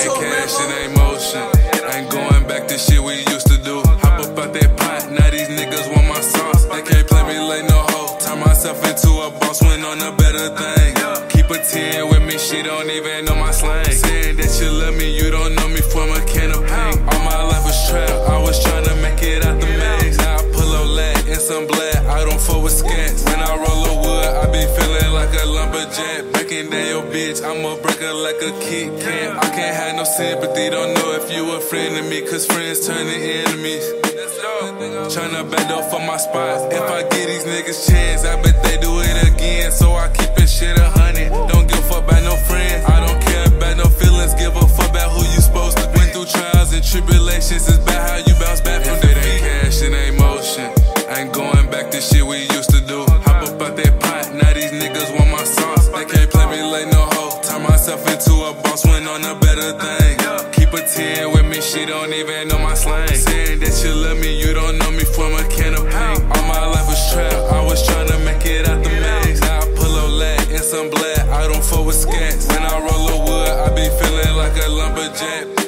Ain't cash it ain't motion. Ain't going back to shit we used to do. Hop up out that pot, now these niggas want my sauce. They can't play me like no hoe. Turn myself into a boss, went on a better thing. Keep a 10 with me, she don't even know my slang. Saying that you love me, you don't know me from a can your bitch, I'm a breaker like a Kit Kat. I can't have no sympathy, don't know if you a friend to me, cause friends turn to enemies. Tryna back up for my spot. If I get these niggas chance, I bet they do it again. So I keep it shit a hundred. Don't give a fuck about no friends. I don't care about no feelings. Give a fuck about who you supposed to be. Went through trials and tribulations. It's about how you bounce back from defeat. It ain't cash, it ain't motion. I ain't going back to shit we used to do. Into a boss. Went on a better thing. Keep a 10 with me. She don't even know my slang. Saying that you love me. You don't know me from a can of paint. All my life was trap. I was trying to make it out the maze. Now I pull a lat and some black. I don't fuck with scats. When I roll a wood, I be feeling like a lumberjack.